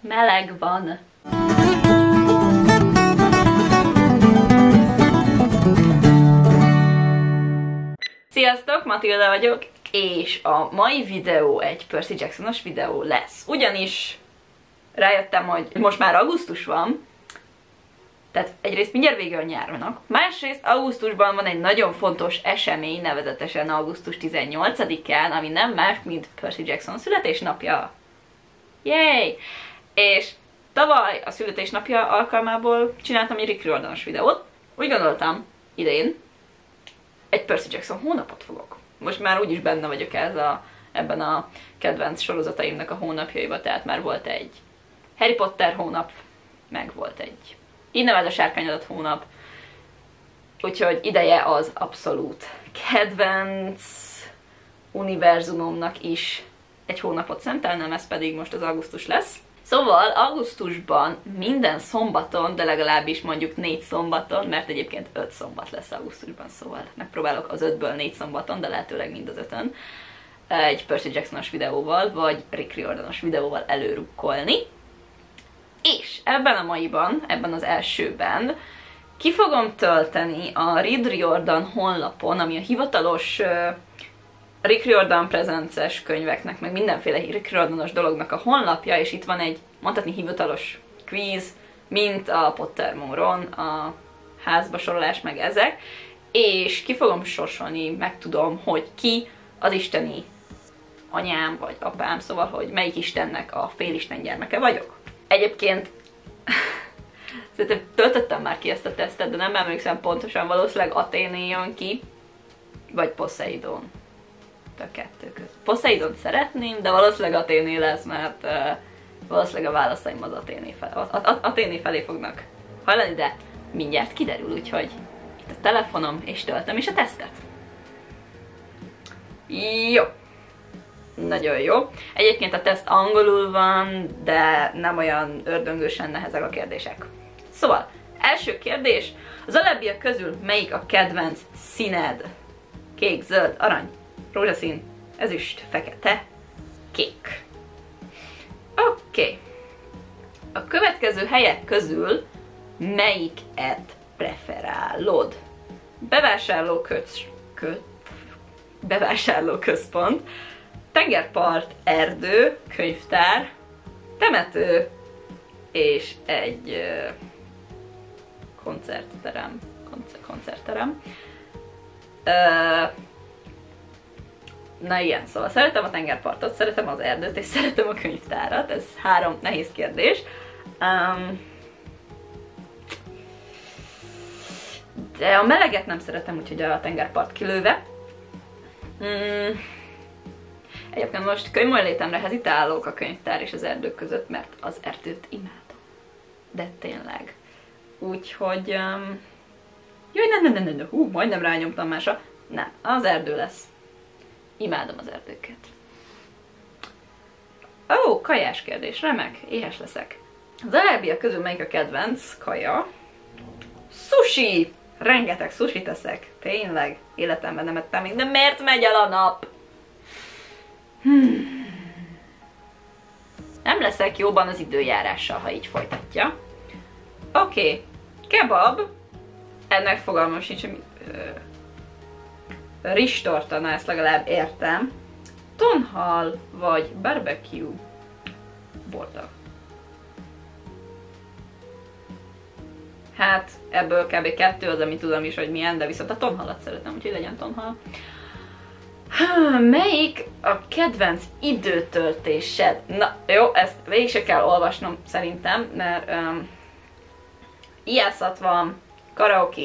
meleg van. Sziasztok, Matilda vagyok, és a mai videó egy Percy Jacksonos videó lesz. Ugyanis rájöttem, hogy most már augusztus van, tehát egyrészt mindjárt vége a nyárnak, másrészt augusztusban van egy nagyon fontos esemény, nevezetesen augusztus 18-án, ami nem más, mint Percy Jackson születésnapja. Yay! És tavaly a születésnapja alkalmából csináltam egy Rick Riordanos videót. Úgy gondoltam, idén egy Percy Jackson hónapot fogok. Most már úgyis benne vagyok ez a, ebben a kedvenc sorozataimnak a hónapjaiba, tehát már volt egy Harry Potter hónap, meg volt egy neved a sárkányodat hónap. Úgyhogy ideje az abszolút kedvenc univerzumomnak is egy hónapot szentelnem, ez pedig most az augusztus lesz. Szóval augusztusban minden szombaton, de legalábbis mondjuk négy szombaton, mert egyébként öt szombat lesz augusztusban, szóval megpróbálok az ötből négy szombaton, de lehetőleg mind az ötön egy Percy Jacksonos videóval, vagy Rick Riordanos videóval előrukkolni. És ebben a maiban, ebben az elsőben ki fogom tölteni a Reed Riordan honlapon, ami a hivatalos Rick Riordan prezences könyveknek, meg mindenféle Rick Riordanos dolognak a honlapja, és itt van egy, mondhatni hivatalos quiz, mint a Pottermoron, a házba sorolás, meg ezek, és ki fogom sorsolni, megtudom, hogy ki az isteni anyám, vagy apám, szóval, hogy melyik istennek a félisten gyermeke vagyok. Egyébként szerintem töltöttem már ki ezt a tesztet, de nem emlékszem pontosan, valószínűleg Athéné jön ki, vagy Poseidon. A kettő között. Poseidon szeretném, de valószínűleg Athéné lesz, mert uh, valószínűleg a válaszaim az Athéné felé, Athéné felé fognak hajlani, de mindjárt kiderül, úgyhogy itt a telefonom, és töltöm is a tesztet. Jó, nagyon jó. Egyébként a teszt angolul van, de nem olyan ördöngősen nehezek a kérdések. Szóval, első kérdés, az alábbiak közül melyik a kedvenc színed? Kék, zöld, arany, rózsaszín, ezüst, fekete, kék. Oké. Okay. A következő helyek közül melyiket preferálod? Bevásárló köt, köt, bevásárló központ, tengerpart, erdő, könyvtár, temető és egy koncertterem. Koncer- koncertterem. Uh, na igen, szóval szeretem a tengerpartot, szeretem az erdőt és szeretem a könyvtárat. Ez három nehéz kérdés. Um, de a meleget nem szeretem, úgyhogy a tengerpart kilőve. Mm, Egyébként most könyvmoly létemre hezitálok a könyvtár és az erdők között, mert az erdőt imádom. De tényleg. Úgyhogy... Um... Jaj, nem, nem, nem, nem, hú, majdnem rányomtam másra. Nem, az erdő lesz. Imádom az erdőket. Ó, oh, kajás kérdés, remek, éhes leszek. Az alábbiak közül melyik a kedvenc kaja? Sushi! Rengeteg sushi teszek. Tényleg, életemben nem ettem még, de miért megy el a nap? Hmm. Nem leszek jóban az időjárással, ha így folytatja. Oké, okay. kebab. Ennek fogalmam sincs, hogy ristorta, na ezt legalább értem. Tonhal vagy barbecue borda. Hát ebből kb. kettő az, amit tudom is, hogy milyen, de viszont a tonhalat szeretem, úgyhogy legyen tonhal. Melyik a kedvenc időtöltésed? Na, jó, ezt végig se kell olvasnom szerintem, mert um, ijászat van, karaoke,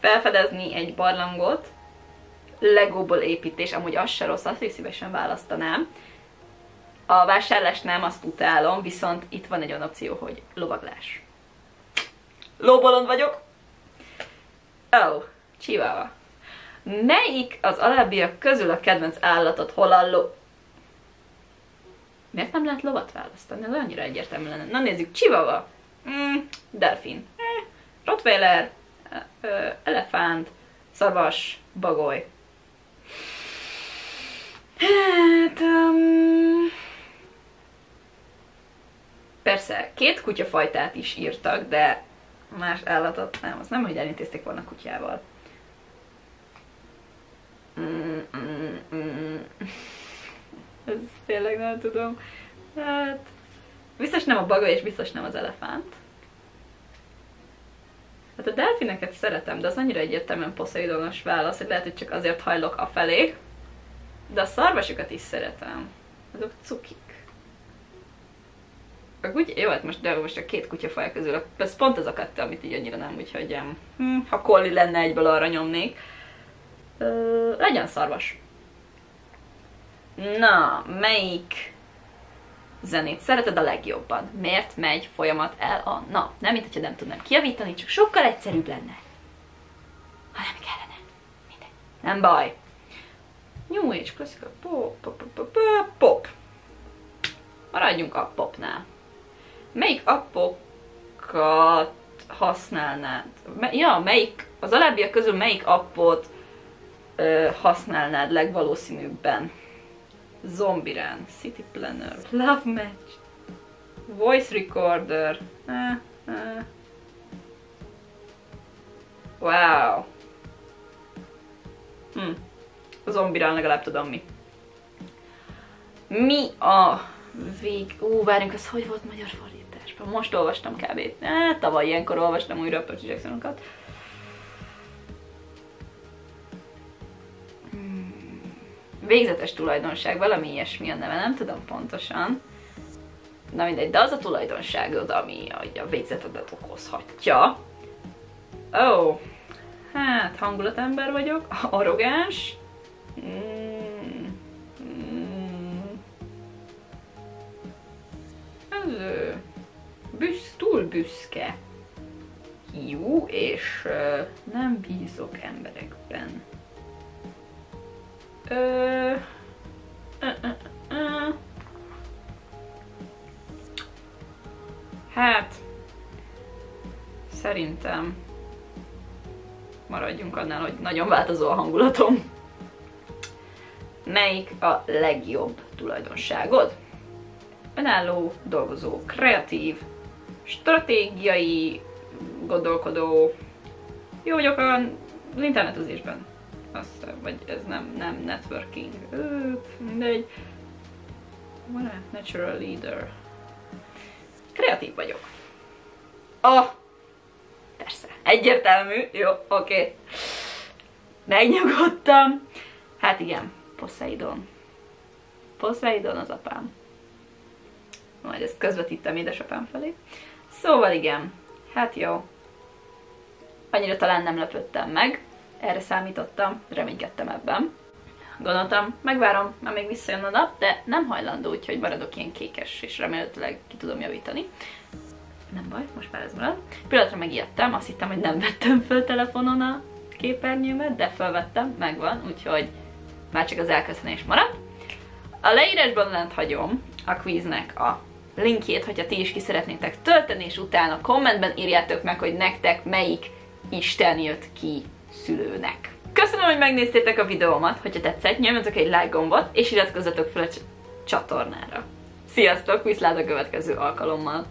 felfedezni egy barlangot, legóból építés, amúgy az se rossz, azt is szívesen választanám. A vásárlás nem, azt utálom, viszont itt van egy olyan opció, hogy lovaglás. Lóbolond vagyok. Oh, chihuahua. Melyik az alábbiak közül a kedvenc állatot, hol a. Miért nem lehet lovat választani? Ez annyira egyértelmű lenne. Na nézzük, csivava, mm, delfin, eh, rottweiler, elefánt, szarvas, bagoly. Hát, um, Persze, két kutyafajtát is írtak, de más állatot nem, az nem, hogy elintézték volna kutyával. Ez tényleg nem tudom. Hát, biztos nem a baga, és biztos nem az elefánt. A delfineket szeretem, de az annyira egyértelműen poszeidonos válasz, hogy lehet, hogy csak azért hajlok a felé. De a szarvasokat is szeretem. Azok cukik. A kutya, jó, hát most, de most a két kutyafaj közül, ez pont az a kettő, amit így annyira nem, úgyhogy hm, ha kolli lenne, egyből arra nyomnék. Ö, legyen szarvas. Na, melyik zenét szereted a legjobban? Miért megy folyamat el a nap? Nem, mint hogyha nem tudnám kiavítani, csak sokkal egyszerűbb lenne. Ha nem kellene. Mindegy. Nem baj. New Age, classical pop, pop, pop, pop, pop. Maradjunk a popnál. Melyik appokat használnád? Ja, melyik, az alábbiak közül melyik appot ö, használnád legvalószínűbben? Zombirán, City Planner, Love Match, Voice Recorder. Eh, eh. Wow. Hm. A zombirán legalább tudom mi. Mi a vég... Ú, várjunk, az hogy volt magyar fordításban? Most olvastam kb. Eh, tavaly ilyenkor olvastam újra a Percy Jacksonokat. Végzetes tulajdonság, valami ilyesmi a neve, nem tudom pontosan. Na mindegy, de az a tulajdonságod, ami a végzetedet okozhatja. Ó, oh, hát hangulatember vagyok, arrogáns. Mm, ez büsz, túl büszke. Jó, és uh, nem bízok emberekben. Ö... Hát... Szerintem... Maradjunk annál, hogy nagyon változó a hangulatom. Melyik a legjobb tulajdonságod? Önálló, dolgozó, kreatív, stratégiai, gondolkodó. Jó vagyok az internetezésben azt, vagy ez nem, nem networking, mindegy. Van-e natural leader? Kreatív vagyok. Oh, persze, egyértelmű, jó, oké. Okay. Megnyugodtam. Hát igen, Poseidon. Poseidon az apám. Majd ezt közvetítem édesapám felé. Szóval igen, hát jó. Annyira talán nem lepődtem meg, erre számítottam, reménykedtem ebben. Gondoltam, megvárom, már még visszajön a nap, de nem hajlandó, úgyhogy maradok ilyen kékes, és remélhetőleg ki tudom javítani. Nem baj, most már ez marad. Pillanatra megijedtem, azt hittem, hogy nem vettem föl telefonon a képernyőmet, de felvettem, megvan, úgyhogy már csak az elköszönés maradt. A leírásban lent hagyom a quiznek a linkjét, hogyha ti is ki szeretnétek tölteni, és utána kommentben írjátok meg, hogy nektek melyik Isten jött ki szülőnek. Köszönöm, hogy megnéztétek a videómat, hogyha tetszett, nyomjatok egy like gombot, és iratkozzatok fel a csatornára. Sziasztok, viszlát a következő alkalommal!